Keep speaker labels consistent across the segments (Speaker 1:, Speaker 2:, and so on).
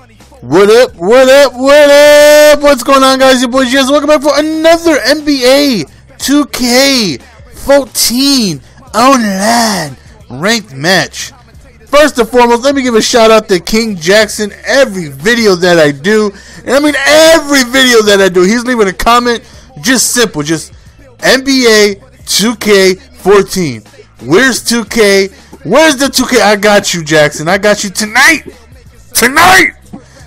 Speaker 1: What up? What up? What up? What's going on, guys? Your boy Jazz. Welcome back for another NBA 2K14 online ranked match. First and foremost, let me give a shout out to King Jackson. Every video that I do, and I mean every video that I do, he's leaving a comment. Just simple, just NBA 2K14. Where's 2K? Where's the 2K? I got you, Jackson. I got you tonight. Tonight.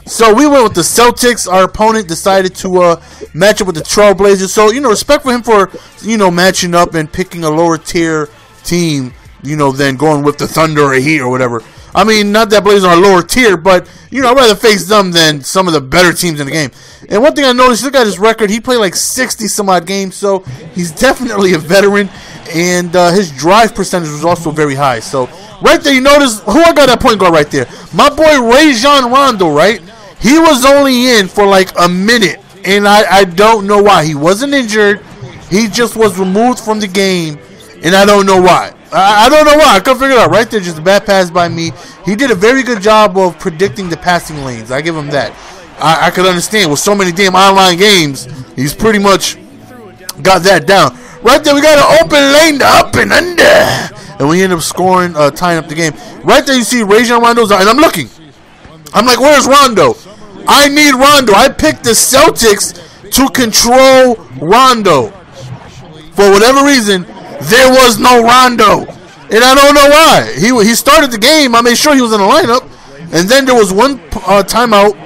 Speaker 1: So we went with the Celtics. Our opponent decided to uh, match up with the Trailblazers. So you know, respect for him for you know matching up and picking a lower tier team. You know, than going with the Thunder or Heat or whatever. I mean, not that Blazers are lower tier, but you know, I'd rather face them than some of the better teams in the game. And one thing I noticed, look at his record. He played like 60 some odd games, so he's definitely a veteran. And uh, his drive percentage was also very high. So right there, you notice who I got that point guard right there. My boy Rajon Rondo, right? He was only in for like a minute, and I, I don't know why. He wasn't injured. He just was removed from the game, and I don't know why. I, I don't know why. I couldn't figure it out. Right there, just a bad pass by me. He did a very good job of predicting the passing lanes. I give him that. I, I could understand with so many damn online games, he's pretty much got that down. Right there, we got an open lane to up and under. And we end up scoring, uh, tying up the game. Right there, you see Rajon Rondo's and I'm looking. I'm like, where's Rondo? I need Rondo. I picked the Celtics to control Rondo. For whatever reason, there was no Rondo. And I don't know why. He he started the game. I made sure he was in the lineup. And then there was one uh, timeout.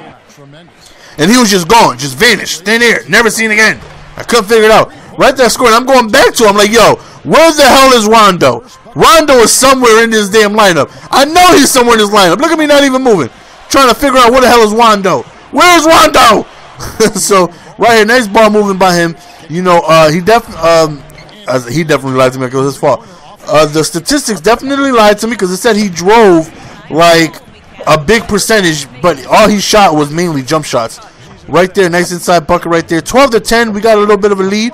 Speaker 1: And he was just gone. Just vanished. Thin air. Never seen again. I couldn't figure it out. Right there scoring. I'm going back to him. I'm like, yo, where the hell is Rondo? Rondo is somewhere in this damn lineup. I know he's somewhere in this lineup. Look at me not even moving trying to figure out where the hell is Wando. Where's Wando? so right here, nice ball moving by him. You know, uh, he definitely um, he definitely lied to me because it was his fault. Uh, the statistics definitely lied to me because it said he drove like a big percentage, but all he shot was mainly jump shots. Right there, nice inside bucket right there. 12 to 10, we got a little bit of a lead.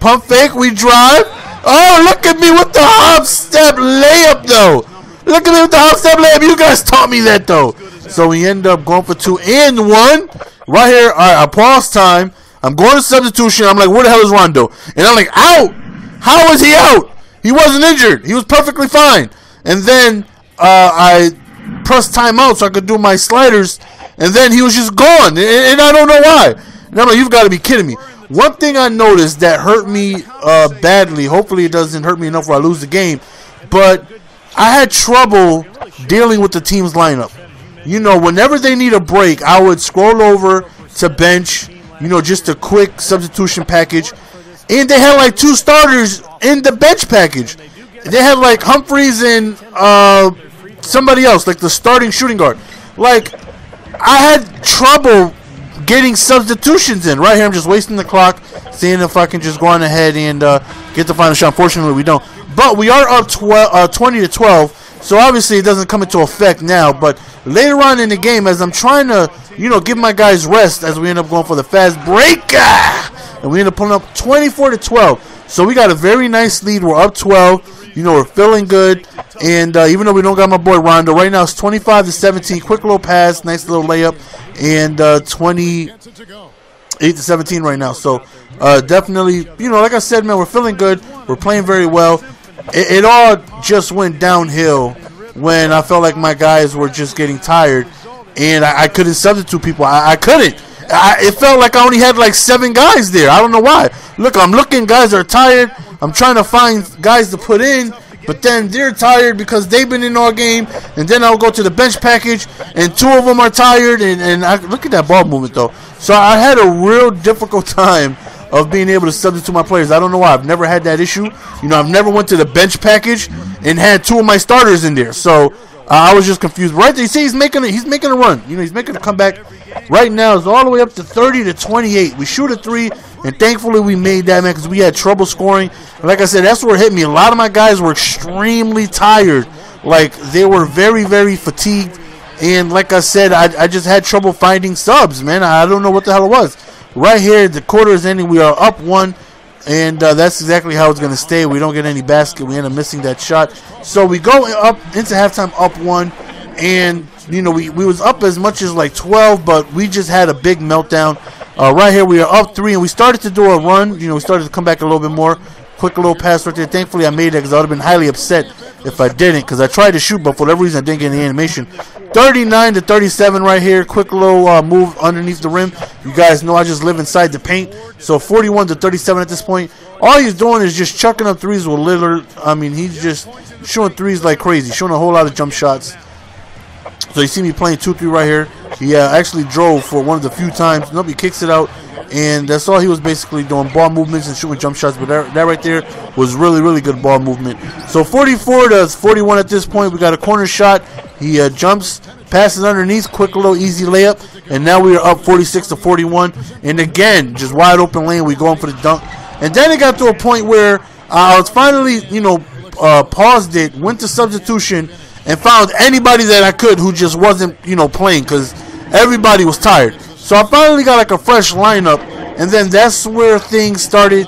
Speaker 1: Pump fake, we drive. Oh, look at me with the hop step layup though. Look at me with the hop step layup. You guys taught me that though. So we end up going for two and one. Right here, all right, I pause time. I'm going to substitution. I'm like, where the hell is Rondo? And I'm like, out. How is he out? He wasn't injured. He was perfectly fine. And then uh, I pressed timeout so I could do my sliders. And then he was just gone. And, and I don't know why. I'm like, you've got to be kidding me. One thing I noticed that hurt me uh, badly, hopefully it doesn't hurt me enough where I lose the game, but I had trouble dealing with the team's lineup you know, whenever they need a break, I would scroll over to bench, you know, just a quick substitution package. And they had like two starters in the bench package. They had like Humphries and uh, somebody else, like the starting shooting guard. Like, I had trouble getting substitutions in. Right here, I'm just wasting the clock, seeing if I can just go on ahead and uh, get the final shot. Unfortunately, we don't. But we are up 12, uh, 20 to 12, so obviously it doesn't come into effect now. But later on in the game, as I'm trying to, you know, give my guys rest as we end up going for the fast break, and we end up pulling up 24 to 12. So we got a very nice lead. We're up 12. You know, we're feeling good. And uh, even though we don't got my boy Rondo, right now it's 25 to 17. Quick little pass, nice little layup, and uh, 28 to 17 right now. So uh, definitely, you know, like I said, man, we're feeling good. We're playing very well. It, it all just went downhill when I felt like my guys were just getting tired and I, I couldn't substitute people. I, I couldn't. I, it felt like I only had like seven guys there. I don't know why. Look, I'm looking. Guys are tired. I'm trying to find guys to put in, but then they're tired because they've been in our game. And then I'll go to the bench package, and two of them are tired. And, and I, look at that ball movement though. So I had a real difficult time of being able to substitute my players. I don't know why. I've never had that issue. You know, I've never went to the bench package and had two of my starters in there. So uh, I was just confused. Right there, you see, he's making a, he's making a run. You know, he's making a comeback. Right now, it's all the way up to 30 to 28. We shoot a three, and thankfully we made that man because we had trouble scoring. like I said, that's where it hit me. A lot of my guys were extremely tired. Like they were very, very fatigued. And like I said, I, I just had trouble finding subs, man. I don't know what the hell it was right here, the quarter is ending. We are up one, and uh, that's exactly how it's going to stay. We don't get any basket. We end up missing that shot. So we go up into halftime up one, and You know, we, we was up as much as like 12, but we just had a big meltdown. Uh, right here, we are up three, and we started to do a run. You know, we started to come back a little bit more. Quick little pass right there. Thankfully, I made it because I would have been highly upset if I didn't because I tried to shoot, but for whatever reason, I didn't get any animation. 39 to 37 right here. Quick little uh, move underneath the rim. You guys know I just live inside the paint. So 41 to 37 at this point. All he's doing is just chucking up threes with Lillard. I mean, he's just showing threes like crazy, showing a whole lot of jump shots. So you see me playing 2-3 right here. He uh, actually drove for one of the few times. He kicks it out. And that's all he was basically doing, ball movements and shooting jump shots. But that, that right there was really, really good ball movement. So 44 to 41 at this point. We got a corner shot. He uh, jumps, passes underneath, quick little easy layup. And now we are up 46 to 41. And again, just wide open lane. We going for the dunk. And then it got to a point where I was finally, you know, uh, paused it, went to substitution, and found anybody that I could who just wasn't, you know, playing because everybody was tired. So I finally got like a fresh lineup, and then that's where things started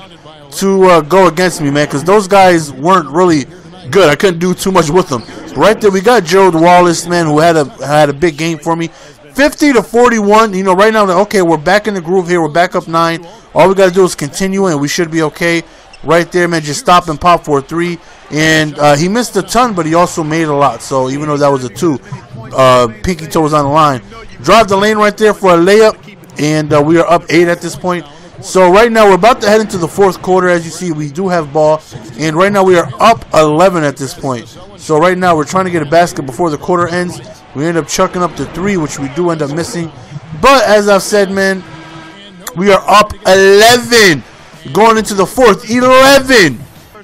Speaker 1: to uh, go against me, man, because those guys weren't really good. I couldn't do too much with them. Right there, we got Gerald Wallace, man, who had a had a big game for me. 50 to 41. You know, right now, okay, we're back in the groove here. We're back up nine. All we got to do is continue, and we should be okay. Right there, man, just stop and pop for a three. And uh, he missed a ton, but he also made a lot. So even though that was a two, uh, pinky toe was on the line. Drive the lane right there for a layup, and uh, we are up eight at this point. So right now we're about to head into the fourth quarter. As you see, we do have ball, and right now we are up 11 at this point. So right now we're trying to get a basket before the quarter ends. We end up chucking up the three, which we do end up missing. But as I've said, man, we are up 11 going into the fourth. 11.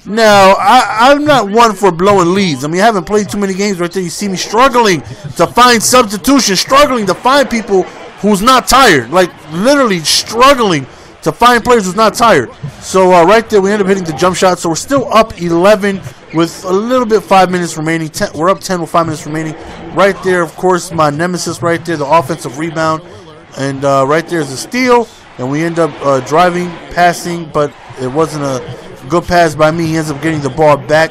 Speaker 1: Now, I, am not one for blowing leads. I mean, I haven't played too many games right there. You see me struggling to find substitution, struggling to find people who's not tired. Like, literally struggling to find players who's not tired. So, uh, right there, we end up hitting the jump shot. So, we're still up 11 with a little bit five minutes remaining. Ten, we're up 10 with five minutes remaining. Right there, of course, my nemesis right there, the offensive rebound. And uh, right there is a steal. And we end up uh, driving, passing, but it wasn't a Good pass by me. He ends up getting the ball back,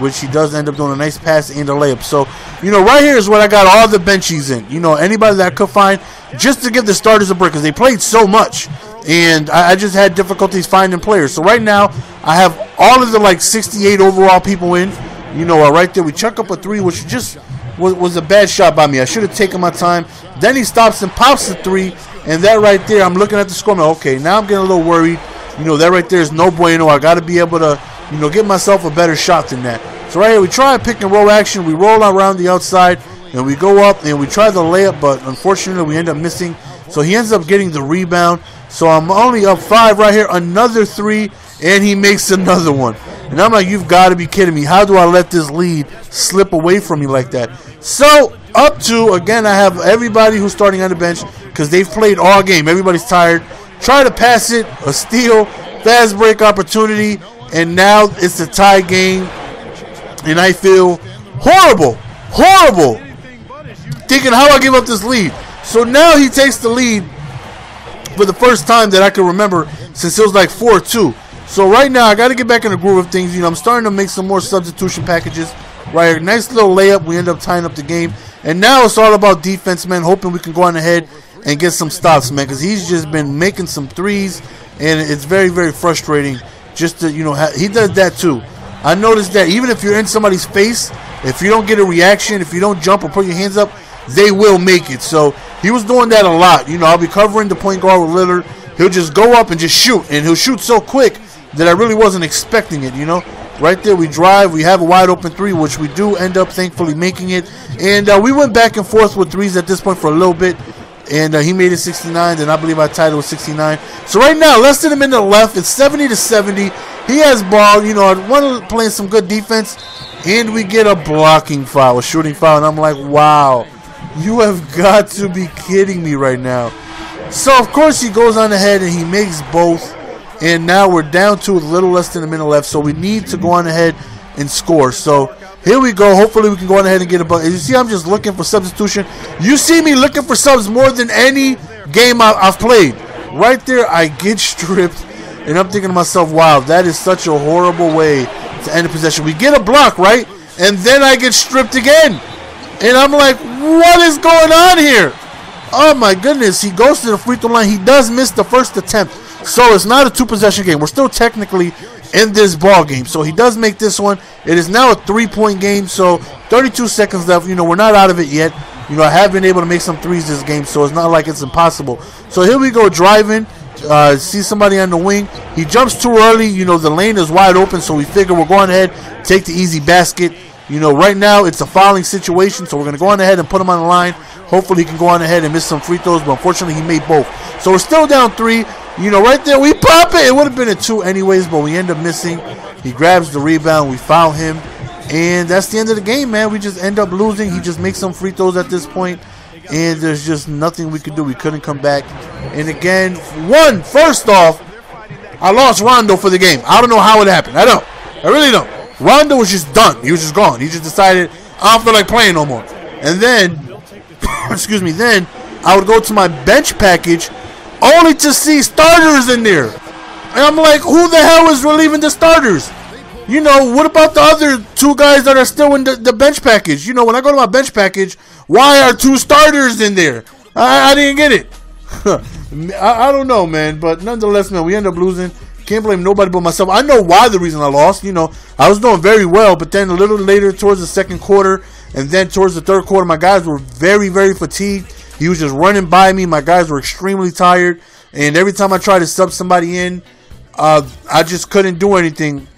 Speaker 1: which he does end up doing a nice pass and a layup. So, you know, right here is what I got all the benchies in. You know, anybody that I could find just to give the starters a break because they played so much. And I, just had difficulties finding players. So right now, I have all of the like 68 overall people in. You know, uh, right there, we chuck up a three, which just was, was a bad shot by me. I should have taken my time. Then he stops and pops the three. And that right there, I'm looking at the score. Okay, now I'm getting a little worried. You know, that right there is no bueno. I got to be able to, you know, get myself a better shot than that. So right here, we try a pick and roll action. We roll around the outside, and we go up, and we try the layup, but unfortunately, we end up missing. So he ends up getting the rebound. So I'm only up five right here. Another three, and he makes another one. And I'm like, you've got to be kidding me. How do I let this lead slip away from me like that? So up to, again, I have everybody who's starting on the bench because they've played all game. Everybody's tired. Try to pass it, a steal, fast break opportunity, and now it's a tie game. And I feel horrible, horrible, thinking how I give up this lead. So now he takes the lead for the first time that I can remember since it was like 4 2. So right now I got to get back in the groove of things. You know, I'm starting to make some more substitution packages. Right, nice little layup. We end up tying up the game, and now it's all about defense, man. Hoping we can go on ahead and get some stops, man, because he's just been making some threes, and it's very, very frustrating. Just to you know, he does that too. I noticed that even if you're in somebody's face, if you don't get a reaction, if you don't jump or put your hands up, they will make it. So he was doing that a lot. You know, I'll be covering the point guard with Lillard. He'll just go up and just shoot, and he'll shoot so quick that I really wasn't expecting it. You know, right there we drive, we have a wide open three, which we do end up thankfully making it, and uh, we went back and forth with threes at this point for a little bit and uh, he made it 69. And I believe our title was 69. So right now, less than a minute left. It's 70 to 70. He has ball. You know, want to some good defense, and we get a blocking foul, a shooting foul, and I'm like, wow, you have got to be kidding me right now. So of course he goes on ahead and he makes both, and now we're down to a little less than a minute left. So we need to go on ahead and score. So here we go. Hopefully, we can go on ahead and get a buck. You see, I'm just looking for substitution. You see me looking for subs more than any game I've played. Right there, I get stripped, and I'm thinking to myself, wow, that is such a horrible way to end a possession. We get a block, right? And then I get stripped again. And I'm like, what is going on here? Oh my goodness, he goes to the free throw line. He does miss the first attempt. So it's not a two possession game. We're still technically in this ball game. So he does make this one. It is now a three point game. So 32 seconds left. You know, we're not out of it yet. You know, I have been able to make some threes this game, so it's not like it's impossible. So here we go driving. Uh, see somebody on the wing. He jumps too early. You know, the lane is wide open, so we figure we're going ahead, take the easy basket. You know, right now it's a fouling situation, so we're going to go on ahead and put him on the line. Hopefully, he can go on ahead and miss some free throws, but unfortunately, he made both. So we're still down three. You know, right there, we pop it. It would have been a two anyways, but we end up missing. He grabs the rebound. We foul him. And that's the end of the game, man. We just end up losing. He just makes some free throws at this point, and there's just nothing we could do. We couldn't come back. And again, one, first off, I lost Rondo for the game. I don't know how it happened. I don't. I really don't. Rondo was just done. He was just gone. He just decided, I don't feel like playing no more. And then, excuse me, then I would go to my bench package only to see starters in there. And I'm like, who the hell is relieving the starters? You know, what about the other two guys that are still in the, the bench package? You know, when I go to my bench package, why are two starters in there? I, I didn't get it. I, I don't know, man. But nonetheless, man, we end up losing. Can't blame nobody but myself. I know why the reason I lost. You know, I was doing very well, but then a little later towards the second quarter and then towards the third quarter, my guys were very, very fatigued. He was just running by me. My guys were extremely tired. And every time I tried to sub somebody in, uh, I just couldn't do anything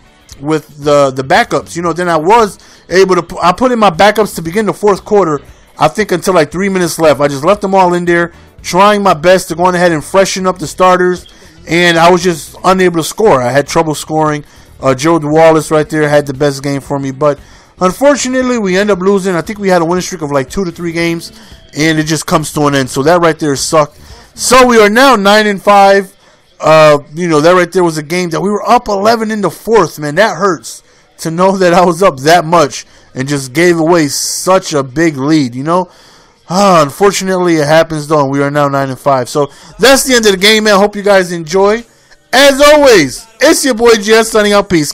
Speaker 1: with the the backups. You know, then I was able to. I put in my backups to begin the fourth quarter. I think until like three minutes left. I just left them all in there, trying my best to go ahead and freshen up the starters, and I was just unable to score. I had trouble scoring. Uh, Joe Wallace right there had the best game for me, but unfortunately we end up losing. I think we had a winning streak of like two to three games, and it just comes to an end. So that right there sucked. So we are now nine and five. Uh, you know, that right there was a game that we were up 11 in the fourth, man. That hurts to know that I was up that much and just gave away such a big lead, you know? Ah, unfortunately, it happens though, and we are now 9 and 5. So that's the end of the game, man. Hope you guys enjoy. As always, it's your boy Jess signing out. Peace.